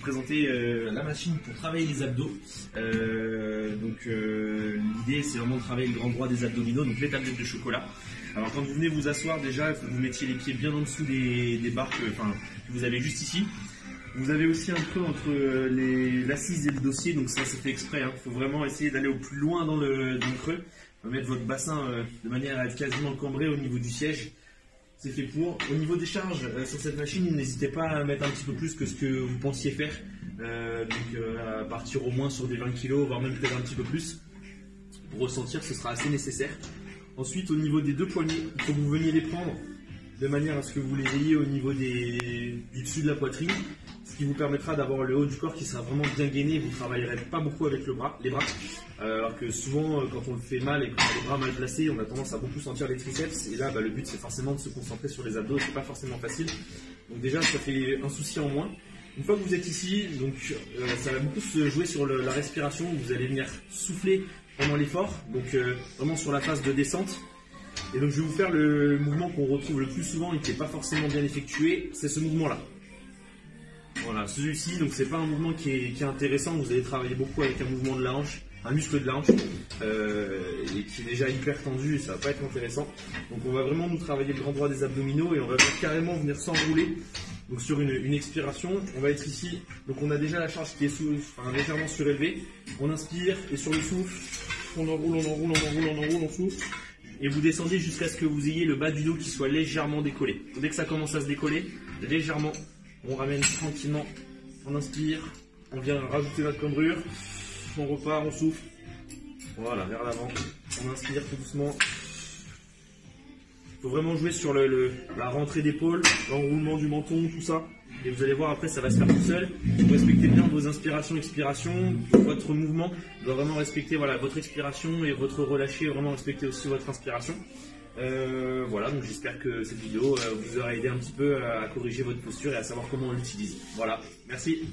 présenter euh, la machine pour travailler les abdos. Euh, donc euh, l'idée c'est vraiment de travailler le grand droit des abdominaux, donc les tablettes de chocolat. Alors quand vous venez vous asseoir déjà, vous mettiez les pieds bien en dessous des, des barres que, vous avez juste ici. Vous avez aussi un creux entre l'assise et le dossier, donc ça c'est fait exprès. Il faut vraiment essayer d'aller au plus loin dans le, dans le creux. Mettre votre bassin de manière à être quasiment cambré au niveau du siège. C'est fait pour. Au niveau des charges euh, sur cette machine, n'hésitez pas à mettre un petit peu plus que ce que vous pensiez faire. Euh, donc euh, à partir au moins sur des 20 kg, voire même peut-être un petit peu plus. Pour ressentir, ce sera assez nécessaire. Ensuite, au niveau des deux poignets, il faut que vous veniez les prendre de manière à ce que vous les ayez au niveau des, du dessus de la poitrine, qui vous permettra d'avoir le haut du corps qui sera vraiment bien gainé. Vous ne travaillerez pas beaucoup avec le bras, les bras, Euh, alors que souvent, euh, quand on le fait mal et qu'on a les bras mal placés, on a tendance à beaucoup sentir les triceps. Et là, bah, le but, c'est forcément de se concentrer sur les abdos. C'est pas forcément facile. Donc déjà, ça fait un souci en moins. Une fois que vous êtes ici, donc euh, ça va beaucoup se jouer sur la respiration. Vous allez venir souffler pendant l'effort, donc vraiment sur la phase de descente. Et donc je vais vous faire le mouvement qu'on retrouve le plus souvent et qui n'est pas forcément bien effectué, c'est ce mouvement-là. Voilà, celui-ci, donc c'est pas un mouvement qui est, intéressant, vous allez travailler beaucoup avec un mouvement de la hanche, un muscle de la hanche, euh, et qui est déjà hyper tendu et ça va pas être intéressant. Donc on va vraiment nous travailler le grand droit des abdominaux et on va carrément venir s'enrouler. Donc sur une, expiration, on va être ici, donc on a déjà la charge qui est sous, légèrement surélevée. On inspire et sur le souffle, on enroule, on enroule, on enroule, on enroule, on souffle et vous descendez jusqu'à ce que vous ayez le bas du dos qui soit légèrement décollé. Dès que ça commence à se décoller, légèrement, on ramène tranquillement, on inspire, on vient rajouter notre cambrure, on repart, on souffle, voilà, vers l'avant, on inspire tout doucement. Il faut vraiment jouer sur la rentrée d'épaule, l'enroulement du menton, tout ça. Et vous allez voir après, ça va se faire tout seul. Vous respectez bien vos inspirations, expirations. Votre mouvement doit vraiment respecter voilà, votre expiration et votre relâché, vraiment respecter aussi votre inspiration. Euh, voilà, donc j'espère que cette vidéo euh, vous aura aidé un petit peu à corriger votre posture et à savoir comment on l'utilise. Voilà, merci.